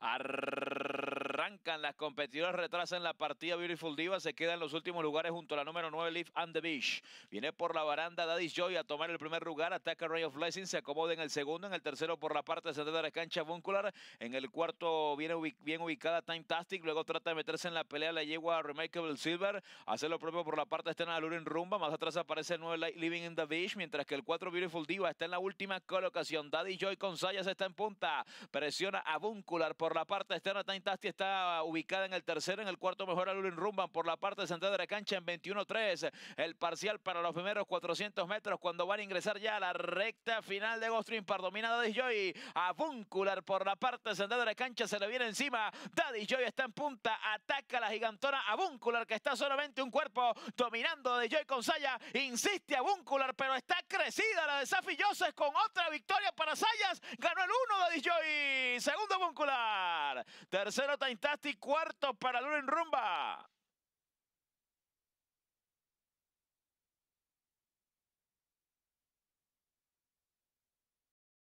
Arr- Las competidoras, retrasan la partida. Beautiful Diva se queda en los últimos lugares junto a la número 9, Leaf and the Beach. Viene por la baranda Daddy Joy a tomar el primer lugar. Ataca Ray of Blessing, se acomoda en el segundo. En el tercero por la parte central de la cancha Buncular. En el cuarto viene bien ubicada Time Tastic. Luego trata de meterse en la pelea la yegua Remarkable Silver. Hace lo propio por la parte externa de Lurin Rumba. Más atrás aparece el 9 Living in the Beach. Mientras que el 4 Beautiful Diva está en la última colocación. Daddy Joy con Sayas está en punta. Presiona a Buncular por la parte externa. Time Tastic está ubicada en el tercero. En el cuarto mejor a Lurin Rumba por la parte central de la cancha en 21-3. El parcial para los primeros 400 metros cuando van a ingresar ya a la recta final de Gostring par dominada Daddy Joy. A Buncular por la parte central de la cancha se le viene encima. Daddy Joy está en punta. Ataca a la gigantona a Buncular que está solamente un cuerpo dominando de Joy con Saya. Insiste a Buncular pero está crecida la de Safi con otra victoria para Sayas. Ganó el 1 Daddy Joy. Segundo Buncular. Tercero Taintasti. Cuarto para Luren Rumba.